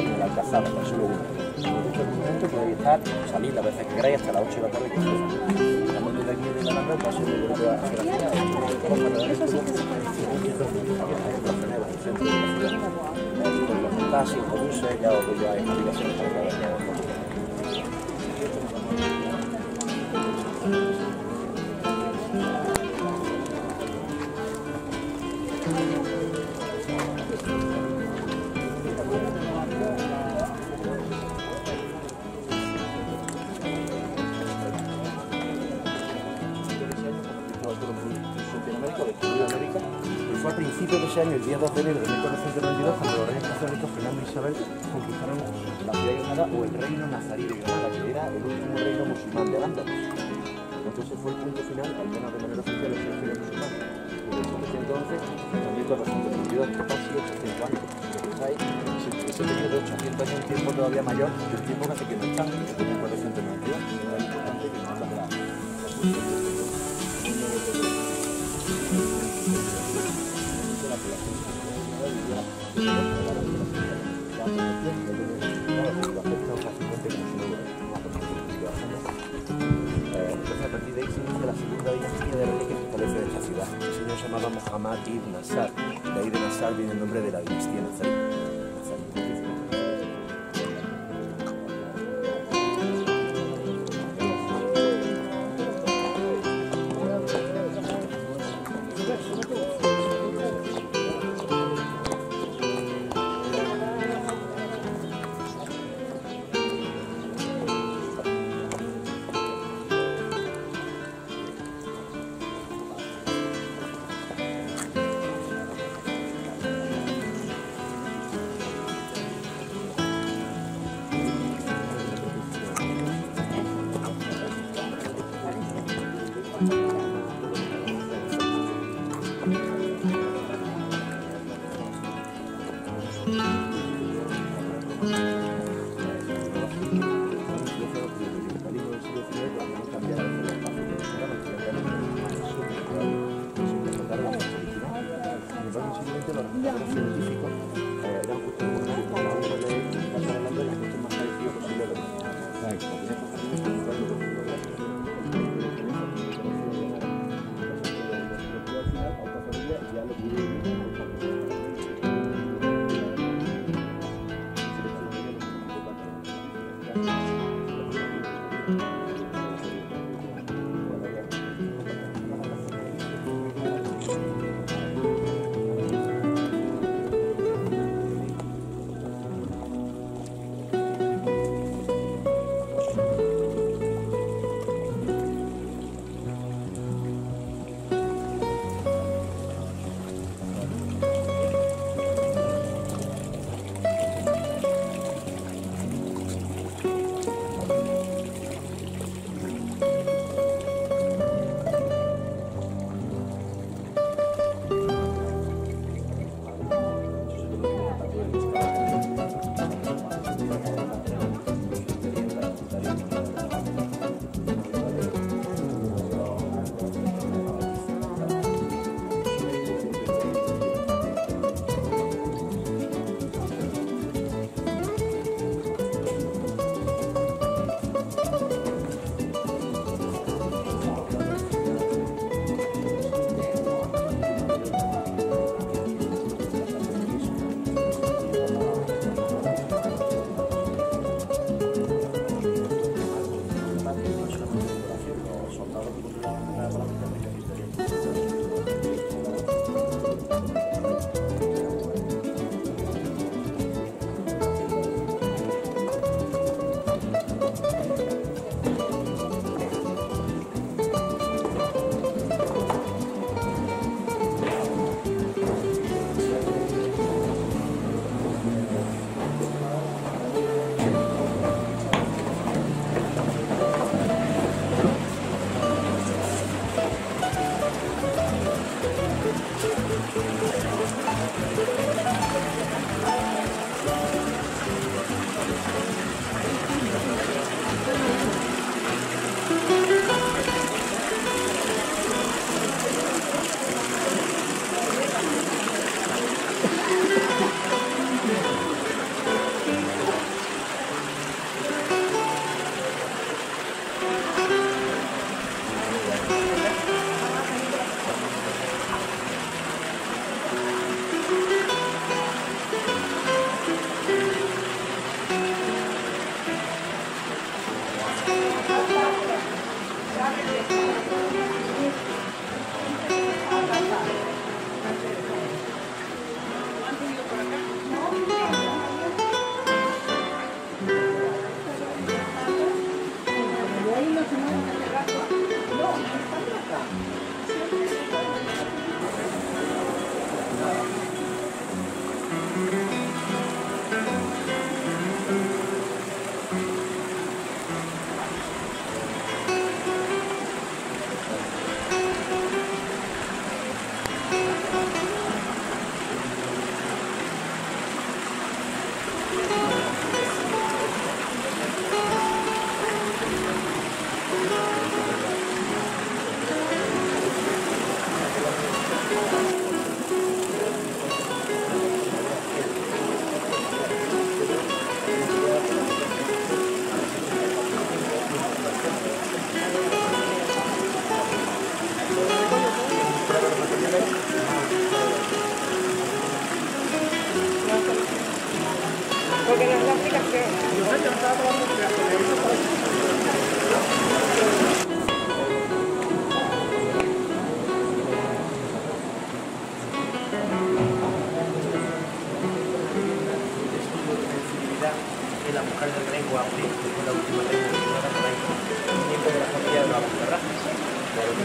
de la visita ni a la alcazaba, solo. Dentro del monumento podéis estar, salir las veces que queráis hasta las 8 de la tarde que. Estamos aquí de la ropa, se me ese año, el día 2 de enero de 1492, cuando los reyes católicos Fernando y Isabel conquistaron la ciudad de Granada o el reino nazarí de Granada, que era el último reino musulmán de Andalus. Entonces fue el punto final, al menos de manera oficial, el reino musulmán. Desde 1711 hasta 1492, casi 800 años. ¿Pensáis? Ese periodo de 800 años un tiempo todavía mayor del tiempo que hace que no está, Muhammad ibn de ahí de Nasar viene el nombre de la dinastía nazarí. Thank mm -hmm. you.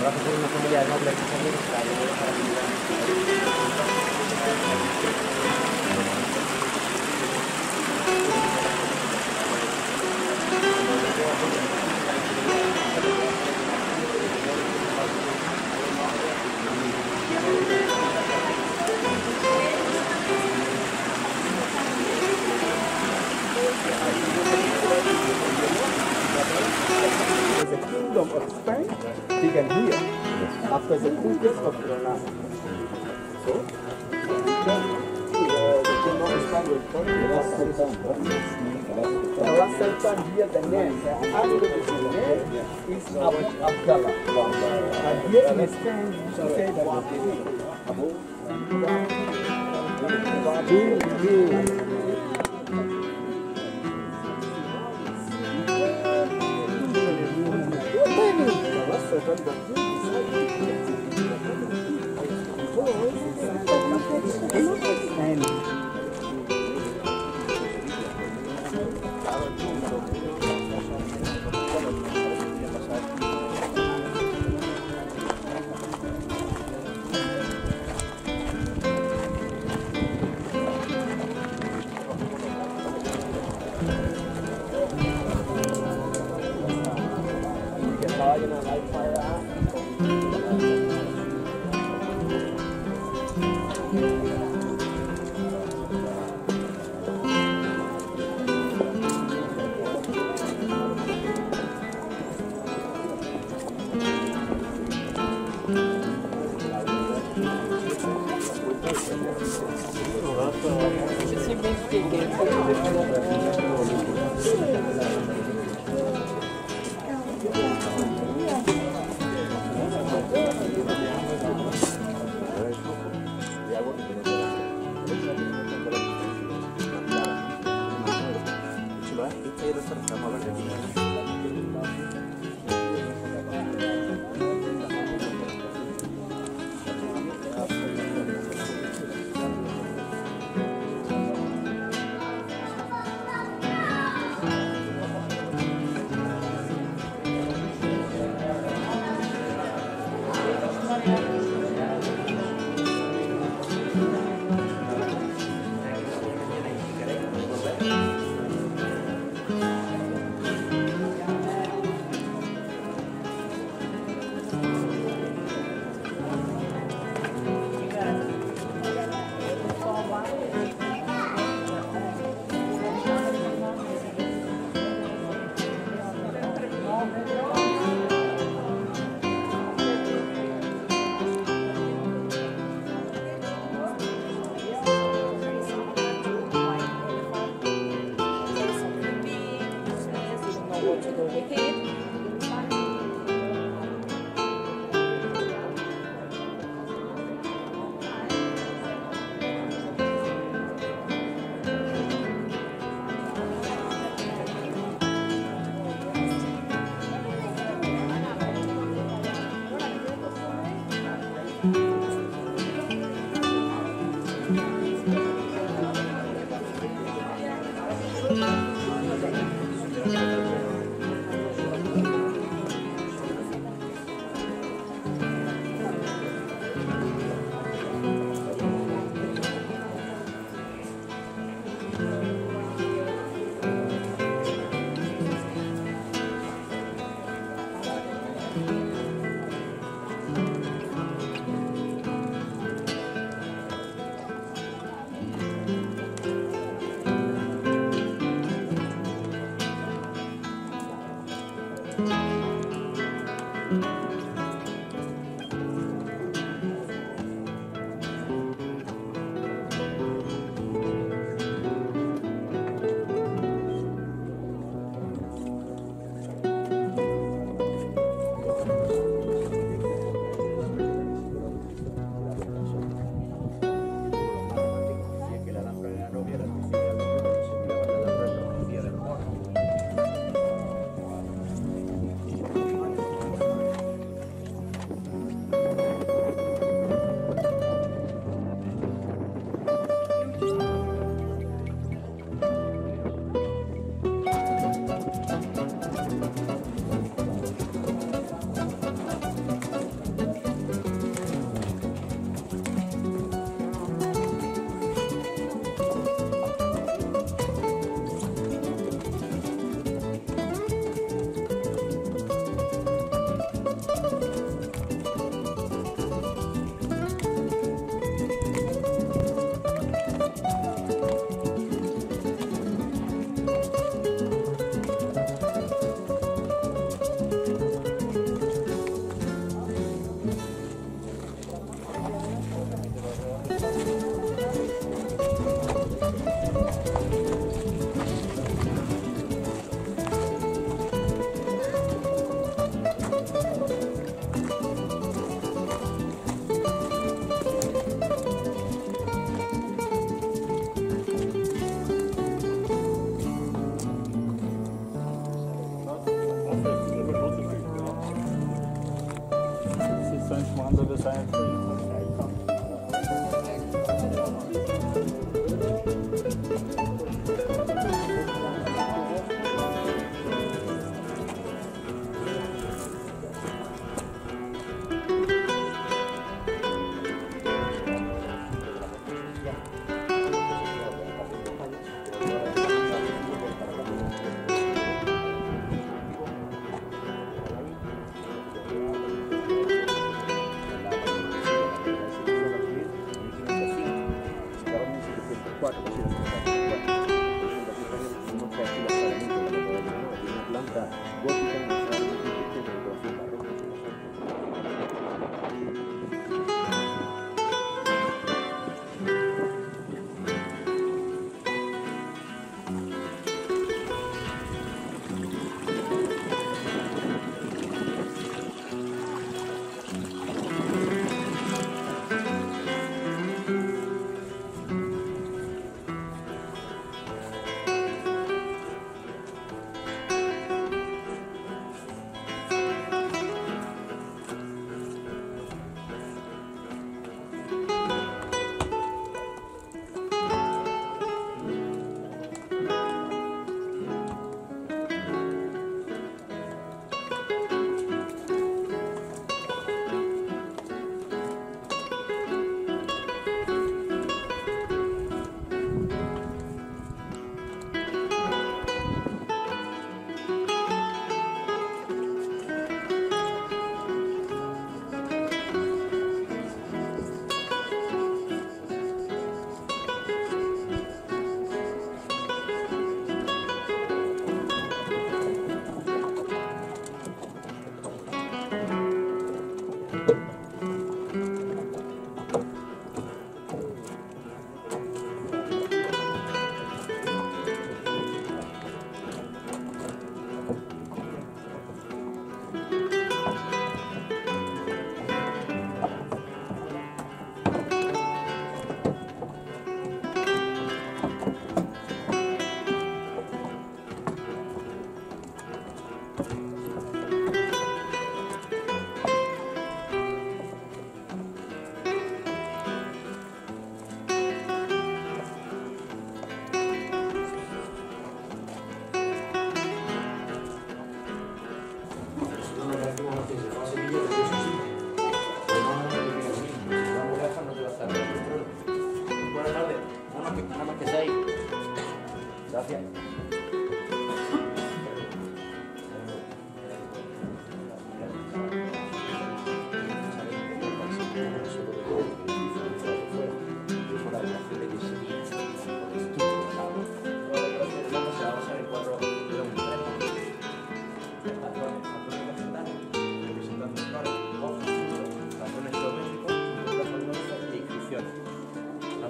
berapa pun Thank you. La llevó a the kingdom of Spain began here after the conquest of the of the last sultan. Here, the name, the Arabic name is Abu Abdallah. And here in Spain, you say that The 이렇게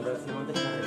Andrés de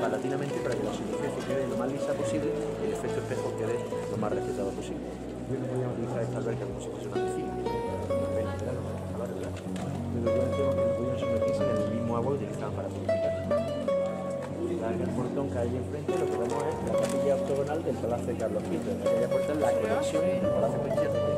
paulatinamente para que la superficie quede lo más lisa posible y el efecto espejo quede lo más respetado posible. Yo no podía utilizar esta alberca como si fuese una piscina, pero yo temo que no podían sumergirse en el mismo agua que utilizaban para purificar. Larga el portón que hay enfrente, lo que vemos es la capilla octogonal del Palacio de Carlos V. Aquella puerta es la conexión entre el Palacio Cristiano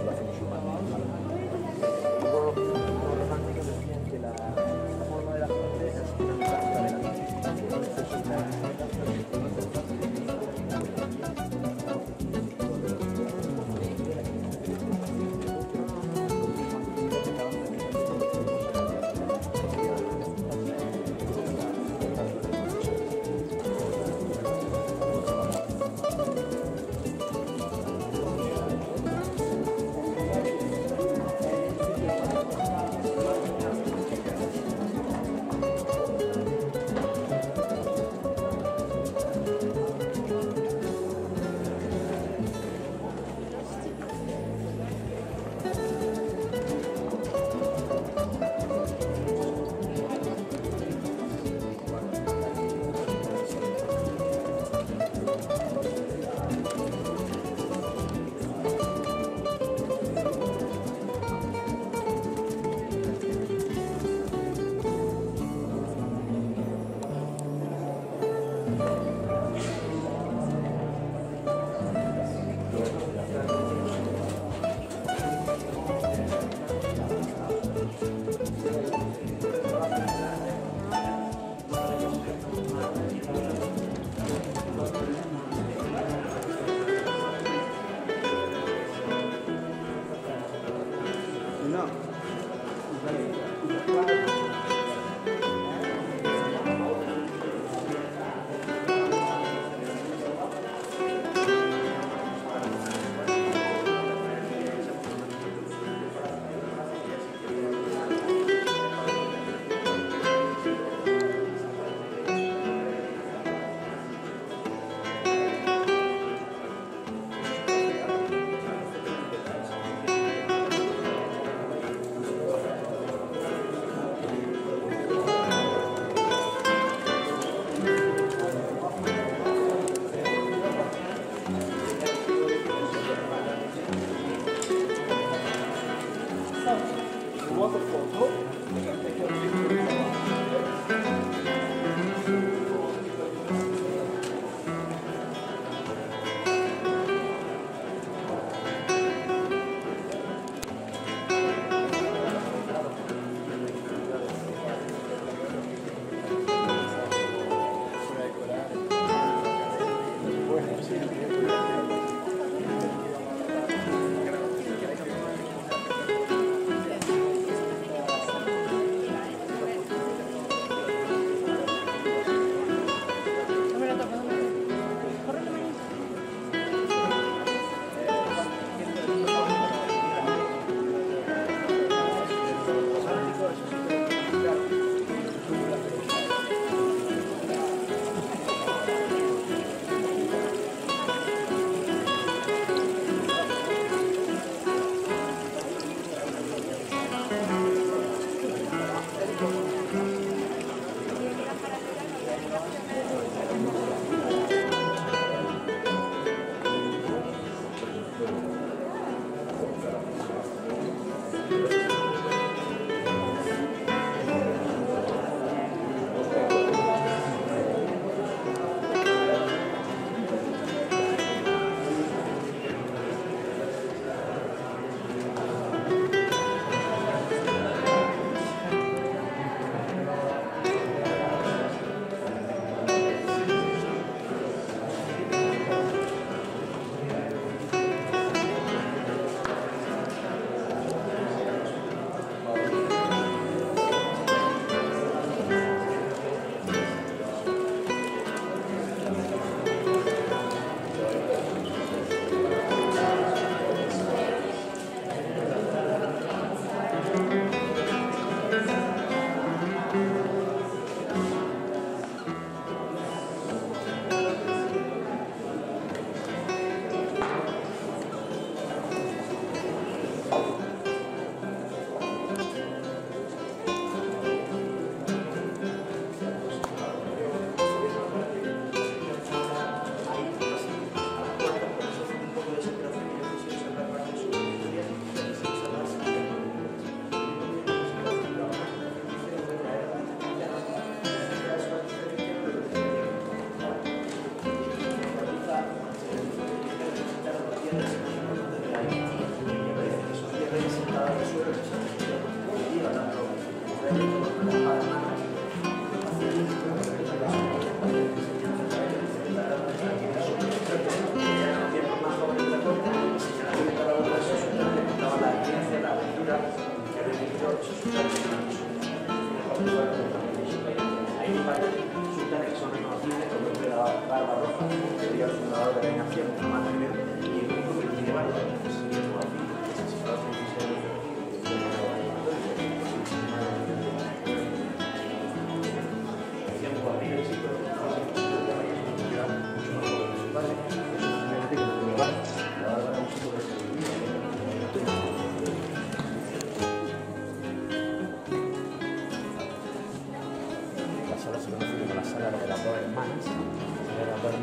Sala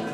de